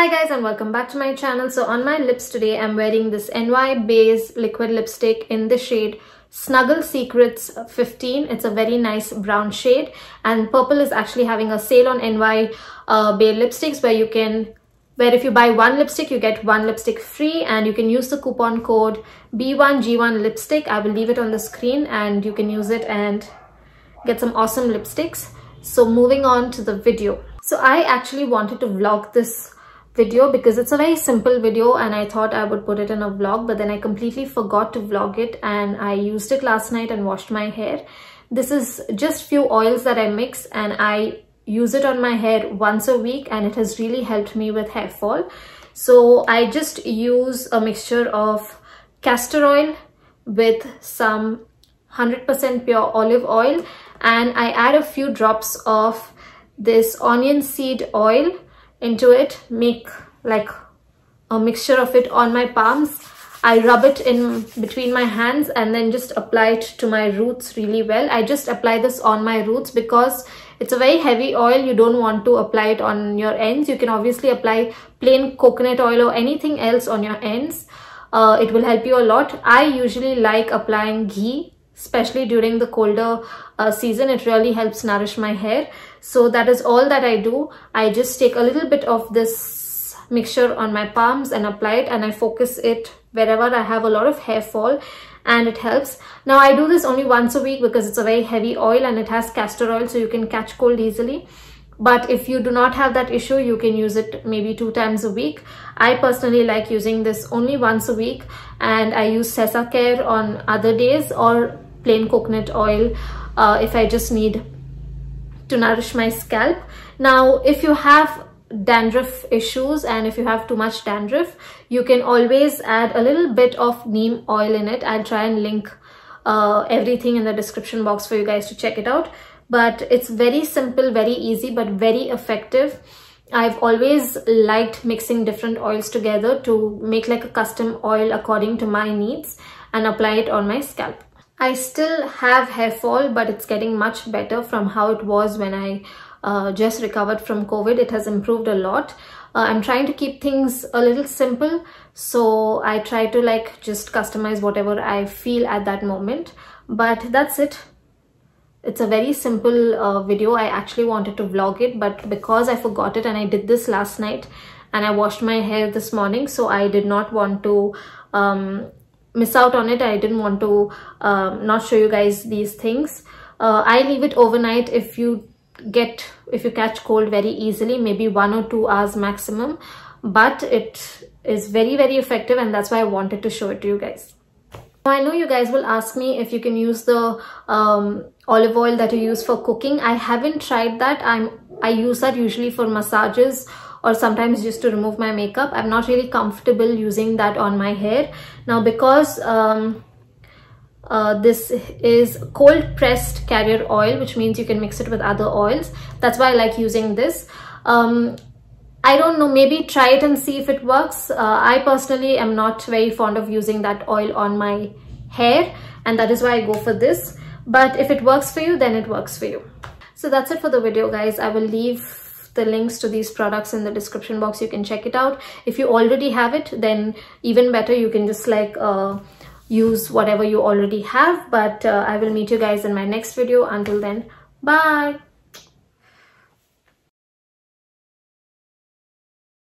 Hi guys and welcome back to my channel. So on my lips today, I'm wearing this NY Bae liquid lipstick in the shade Snuggle Secrets 15. It's a very nice brown shade and Purplle is actually having a sale on NY uh, lipsticks where you can where if you buy one lipstick, you get one lipstick free and you can use the coupon code B1G1 lipstick. I will leave it on the screen and you can use it and get some awesome lipsticks. So moving on to the video. So I actually wanted to vlog this video because it's a very simple video and I thought I would put it in a vlog but then I completely forgot to vlog it and I used it last night and washed my hair. This is just few oils that I mix and I use it on my hair once a week and it has really helped me with hair fall. So I just use a mixture of castor oil with some 100% pure olive oil and I add a few drops of this onion seed oil into it, make like a mixture of it on my palms. I rub it in between my hands and then just apply it to my roots really well. I just apply this on my roots because it's a very heavy oil. You don't want to apply it on your ends. You can obviously apply plain coconut oil or anything else on your ends. Uh, it will help you a lot. I usually like applying ghee, especially during the colder uh, season. It really helps nourish my hair. So that is all that I do. I just take a little bit of this mixture on my palms and apply it and I focus it wherever I have a lot of hair fall and it helps. Now I do this only once a week because it's a very heavy oil and it has castor oil so you can catch cold easily. But if you do not have that issue, you can use it maybe two times a week. I personally like using this only once a week and I use Sesa care on other days or plain coconut oil uh, if I just need to nourish my scalp. Now, if you have dandruff issues and if you have too much dandruff you can always add a little bit of neem oil in it i'll try and link uh, everything in the description box for you guys to check it out but it's very simple very easy but very effective I've always liked mixing different oils together to make like a custom oil according to my needs and apply it on my scalp. I still have hair fall but it's getting much better from how it was when I uh, just recovered from COVID. It has improved a lot. Uh, I'm trying to keep things a little simple. So I try to like just customize whatever I feel at that moment. But that's it. It's a very simple uh, video. I actually wanted to vlog it, but because I forgot it and I did this last night and I washed my hair this morning, so I did not want to um, miss out on it. I didn't want to um, not show you guys these things. Uh, I leave it overnight if you get if you catch cold very easily maybe one or two hours maximum but it is very very effective and that's why I wanted to show it to you guys I know you guys will ask me if you can use the um, olive oil that you use for cooking. I haven't tried that. I'm I use that usually for massages or sometimes just to remove my makeup. I'm not really comfortable using that on my hair. Now because um, uh, this is cold pressed carrier oil which means you can mix it with other oils that's why I like using this um, I don't know maybe try it and see if it works uh, I personally am not very fond of using that oil on my hair and that is why I go for this but if it works for you then it works for you so that's it for the video guys I will leave the links to these products in the description box. You can check it out. If you already have it then even better you can just like uh, use whatever you already have. But uh, I will meet you guys in my next video. Until then bye